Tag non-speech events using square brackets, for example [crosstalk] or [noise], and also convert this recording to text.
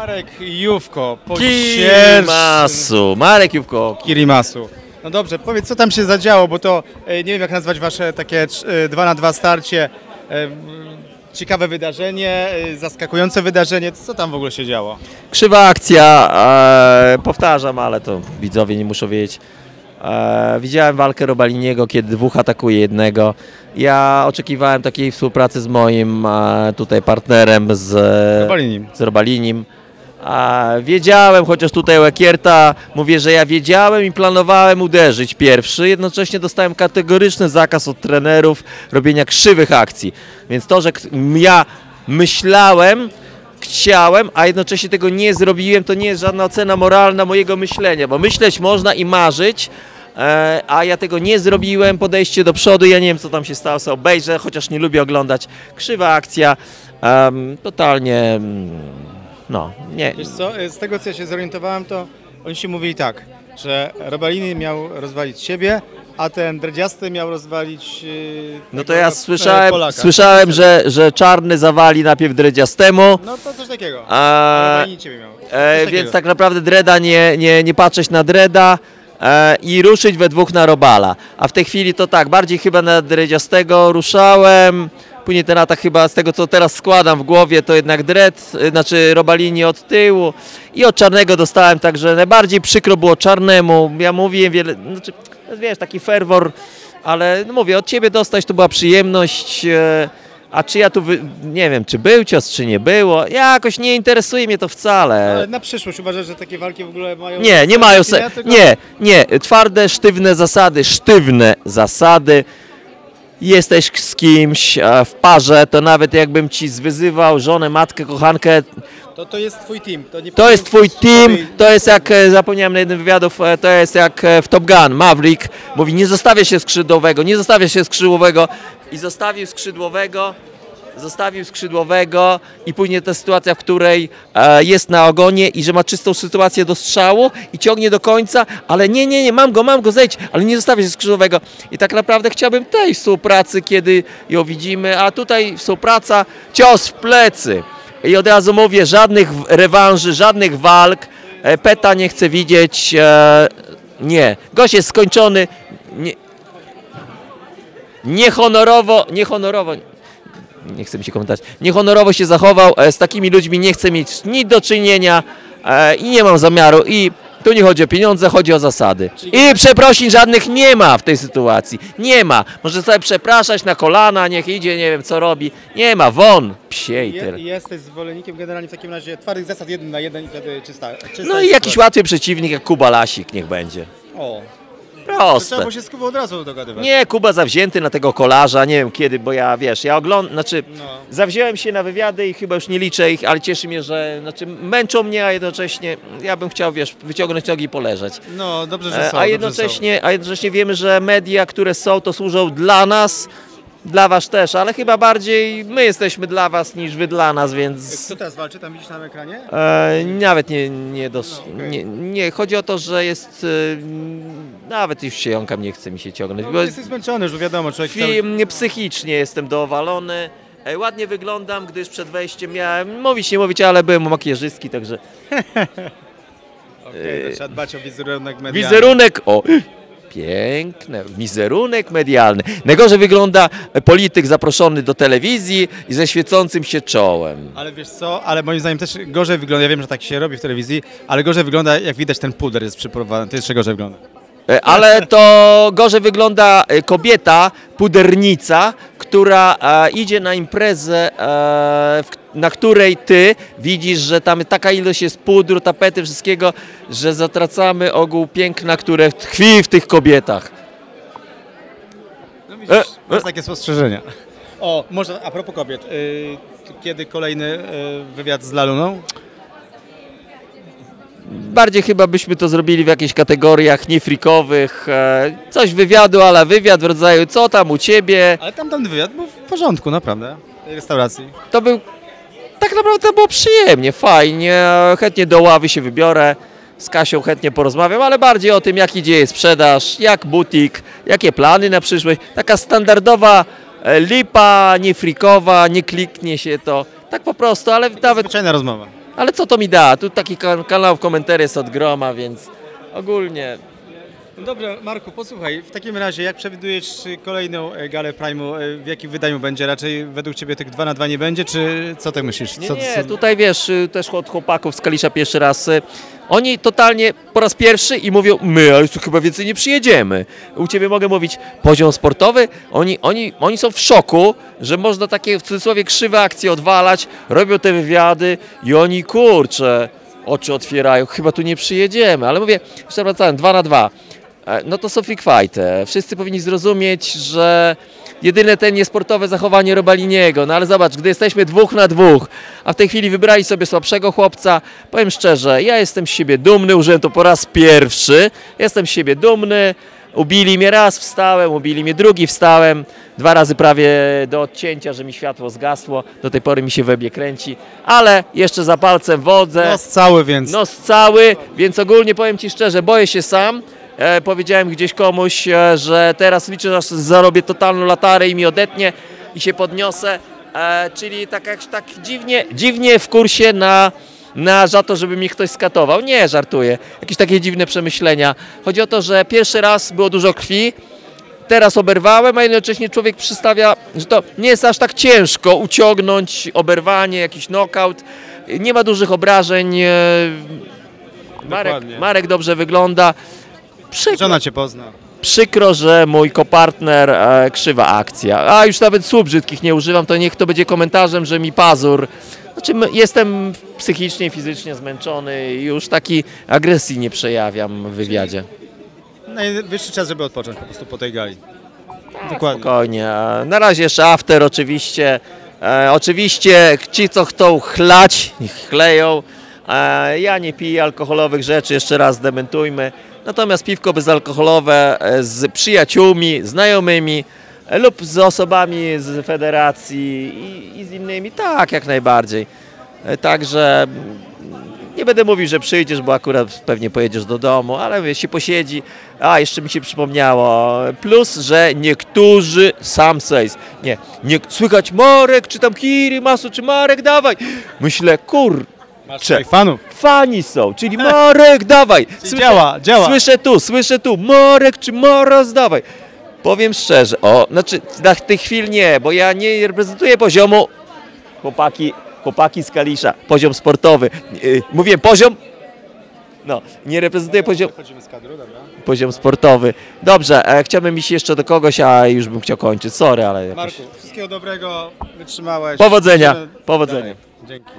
Marek Jówko, Kirimasu, Marek Jówko. Kirimasu. No dobrze, powiedz co tam się zadziało, bo to e, nie wiem jak nazwać wasze takie 2 na 2 starcie. E, Ciekawe wydarzenie, e, zaskakujące wydarzenie. Co tam w ogóle się działo? Krzywa akcja, e, powtarzam, ale to widzowie nie muszą wiedzieć. E, widziałem walkę Robaliniego, kiedy dwóch atakuje jednego. Ja oczekiwałem takiej współpracy z moim e, tutaj partnerem z, Robalinim. z Robalinim. A wiedziałem, chociaż tutaj Łekierta mówię, że ja wiedziałem i planowałem uderzyć pierwszy, jednocześnie dostałem kategoryczny zakaz od trenerów robienia krzywych akcji. Więc to, że ja myślałem, chciałem, a jednocześnie tego nie zrobiłem, to nie jest żadna ocena moralna mojego myślenia, bo myśleć można i marzyć, e, a ja tego nie zrobiłem, podejście do przodu, ja nie wiem co tam się stało, sobie obejrzę, chociaż nie lubię oglądać. Krzywa akcja, totalnie, mm, no, nie, Wiesz co, e, z tego co ja się zorientowałem, to oni się mówili tak, że Robalini miał rozwalić siebie, a ten dredziasty miał rozwalić e, No to ja e, słyszałem, Polaka. słyszałem że, że czarny zawali najpierw dredziastemu, No to coś takiego. a, e, więc tak naprawdę Dreda nie, nie, nie patrzeć na Dreda e, i ruszyć we dwóch na Robala. A w tej chwili to tak, bardziej chyba na dredziastego ruszałem, później ten atak chyba z tego co teraz składam w głowie to jednak Dred, y, znaczy Robalini od tyłu i od czarnego dostałem, także najbardziej przykro było czarnemu, ja mówiłem wiele, znaczy wiesz taki ferwor, ale no mówię, od ciebie dostać to była przyjemność. E, a czy ja tu, wy... nie wiem, czy był cios, czy nie było, jakoś nie interesuje mnie to wcale. Ale na przyszłość uważasz, że takie walki w ogóle mają... Nie, nie mają se... se... Nie, nie, twarde, sztywne zasady, sztywne zasady. Jesteś z kimś w parze, to nawet jakbym ci zwyzywał żonę, matkę, kochankę, To, to jest twój team. To, nie to jest twój team, to jest jak, e, zapomniałem na jednym wywiadów, e, to jest jak e, w Top Gun, Maverick mówi nie zostawia się skrzydłowego, nie zostawia się skrzydłowego i zostawił skrzydłowego, zostawił skrzydłowego i później ta sytuacja, w której e, jest na ogonie i że ma czystą sytuację do strzału i ciągnie do końca, ale nie, nie, nie, mam go, mam go, zejdź, ale nie zostawia się skrzydłowego i tak naprawdę chciałbym tej współpracy, kiedy ją widzimy, a tutaj współpraca, cios w plecy. I od razu mówię, żadnych rewanży, żadnych walk. E, Peta nie chcę widzieć. E, nie. Gość jest skończony. Nie, niehonorowo, niehonorowo. Nie chcę mi się komentować. Niehonorowo się zachował. E, z takimi ludźmi nie chcę mieć nic do czynienia e, i nie mam zamiaru. I tu nie chodzi o pieniądze, chodzi o zasady. I przeprosin żadnych nie ma w tej sytuacji. Nie ma. Może sobie przepraszać na kolana, niech idzie, nie wiem co robi. Nie ma, won, psie i tyle. Je, jesteś zwolennikiem generalnie w takim razie twardych zasad jeden na jeden i wtedy czysta. czysta No i jakiś łatwy przeciwnik jak Kuba Lasik niech będzie. O, to trzeba Proste. było się z Kubą od razu dogadywać. Nie, Kuba zawzięty na tego kolarza, nie wiem kiedy, bo ja wiesz, ja oglądam, znaczy No. zawziąłem się na wywiady i chyba już nie liczę ich, ale cieszy mnie, że znaczy męczą mnie, a jednocześnie ja bym chciał, wiesz, wyciągnąć nogi i poleżeć. No, dobrze, że E, są. A jednocześnie, a jednocześnie wiemy, że media, które są, to służą dla nas, dla was też, ale chyba bardziej my jesteśmy dla was niż wy dla nas, więc... Kto teraz walczy? Tam widzisz na ekranie? E, nawet nie, nie, dos- No, okej. nie, nie, chodzi o to, że jest, e, nawet już się jąkam, nie chce mi się ciągnąć, No, bo jesteś zmęczony, już wiadomo, człowiek cały... psychicznie jestem dowalony, e, ładnie wyglądam, gdyż przed wejściem miałem, mówić nie mówić, ale byłem makijażystki, także [laughs] Okej, to trzeba dbać o wizerunek medialny. wizerunek, o, piękne, wizerunek medialny. Najgorzej wygląda polityk zaproszony do telewizji i ze świecącym się czołem. Ale wiesz co, ale moim zdaniem też gorzej wygląda, ja wiem, że tak się robi w telewizji, ale gorzej wygląda, jak widać ten puder jest przyprowadzony, to jeszcze gorzej wygląda. E, Ale to gorzej wygląda e, kobieta, pudernica, która e, idzie na imprezę, na której ty widzisz, że tam taka ilość jest pudru, tapety, wszystkiego, że zatracamy ogół piękna, które tkwi w tych kobietach. No widzisz, E, masz takie spostrzeżenia. O, może a propos kobiet, y, kiedy kolejny y, wywiad z Laluną? Bardziej chyba byśmy to zrobili w jakichś kategoriach niefrikowych, e, coś wywiadu, ale wywiad w rodzaju co tam u ciebie, Ale tam ten wywiad był w porządku, naprawdę, w tej restauracji. to był, tak naprawdę to było przyjemnie, fajnie, chętnie do ławy się wybiorę, z Kasią chętnie porozmawiam, ale bardziej o tym, jak dzieje sprzedaż, jak butik, jakie plany na przyszłość, taka standardowa e, lipa, nie frikowa, nie kliknie się to, tak po prostu, ale nawet, Zwyczajna rozmowa. Ale co to mi da? Tu taki kan- kanał komentarzy jest od groma, więc ogólnie No Dobrze, Marku, posłuchaj, w takim razie jak przewidujesz kolejną e, galę Prime'u, e, w jakim wydaniu będzie? Raczej według Ciebie tych 2 na 2 nie będzie, czy co Ty myślisz? Nie, Co, nie, co- tutaj wiesz, y, też od chłopaków z Kalisza pierwszy raz, y, oni totalnie po raz pierwszy i mówią, my, ale tu chyba więcej nie przyjedziemy. U Ciebie mogę mówić poziom sportowy, oni, oni, oni są w szoku, że można takie w cudzysłowie krzywe akcje odwalać, robią te wywiady i oni, kurczę, oczy otwierają, chyba tu nie przyjedziemy, ale mówię, jeszcze wracając, dwa na dwa. E, No to są freak fight. E, Wszyscy powinni zrozumieć, że jedyne te niesportowe zachowanie Robaliniego, no ale zobacz, gdy jesteśmy dwóch na dwóch, a w tej chwili wybrali sobie słabszego chłopca, powiem szczerze, ja jestem z siebie dumny, użyłem to po raz pierwszy, jestem z siebie dumny, ubili mnie raz, wstałem, ubili mnie drugi, wstałem, dwa razy prawie do odcięcia, że mi światło zgasło, do tej pory mi się webie kręci, ale jeszcze za palcem wodzę. Nos cały, więc Nos cały, więc ogólnie powiem Ci szczerze, boję się sam. E, powiedziałem gdzieś komuś, e, że teraz liczę, aż zarobię totalną latarę i mi odetnie i się podniosę. E, czyli tak, jak, tak dziwnie, dziwnie w kursie na, na za to, żeby mi ktoś skatował. Nie, żartuję. Jakieś takie dziwne przemyślenia. Chodzi o to, że pierwszy raz było dużo krwi, teraz oberwałem, a jednocześnie człowiek przystawia, że to nie jest aż tak ciężko uciągnąć oberwanie, jakiś knockout. Nie ma dużych obrażeń. Marek. Marek dobrze wygląda. Przykro, żona Cię pozna. przykro, że mój kopartner e, krzywa akcja. A już nawet słów brzydkich nie używam, to niech to będzie komentarzem, że mi pazur. Znaczy m- jestem psychicznie i fizycznie zmęczony i już taki agresji nie przejawiam w wywiadzie. Najwyższy czas, żeby odpocząć po prostu po tej gali. Dokładnie. Spokojnie. Na razie jeszcze after oczywiście. E, oczywiście ci, co chcą chlać, niech chleją. E, ja nie piję alkoholowych rzeczy, jeszcze raz dementujmy. Natomiast piwko bezalkoholowe e, z przyjaciółmi, znajomymi e, lub z osobami z federacji i, i z innymi, tak, jak najbardziej. E, Także mm, nie będę mówił, że przyjdziesz, bo akurat pewnie pojedziesz do domu, ale wiesz, się posiedzi. A, jeszcze mi się przypomniało. Plus, że niektórzy sam says. Nie, nie, słychać Marek, czy tam Kiri, Masu, czy Marek, dawaj. Myślę, kur, Masz Cze- fanów. fani są, czyli Marek, dawaj. działa, działa. Słyszę tu, słyszę tu, Marek czy Moraz, dawaj. Powiem szczerze, o, znaczy na tych chwil nie, bo ja nie reprezentuję poziomu chłopaki, chłopaki z Kalisza, poziom sportowy. Yy, mówię poziom, no, nie reprezentuję poziom, dobra. poziom sportowy. Dobrze, e, chciałbym iść jeszcze do kogoś, a już bym chciał kończyć, sorry, ale jakoś... Marku, wszystkiego dobrego, wytrzymałeś. Powodzenia, Idziemy powodzenia. dalej. Dzięki.